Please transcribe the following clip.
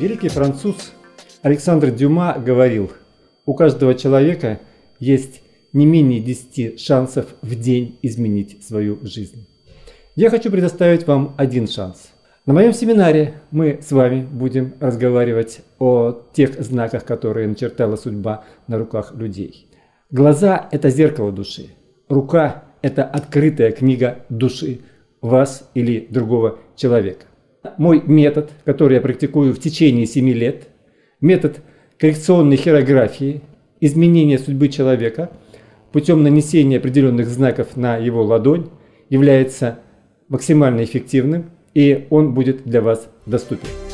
Великий француз Александр Дюма говорил, у каждого человека есть не менее 10 шансов в день изменить свою жизнь. Я хочу предоставить вам один шанс. На моем семинаре мы с вами будем разговаривать о тех знаках, которые начертала судьба на руках людей. Глаза – это зеркало души. Рука – это открытая книга души вас или другого человека. Мой метод, который я практикую в течение 7 лет, метод коррекционной хирографии, изменения судьбы человека путем нанесения определенных знаков на его ладонь, является максимально эффективным и он будет для вас доступен.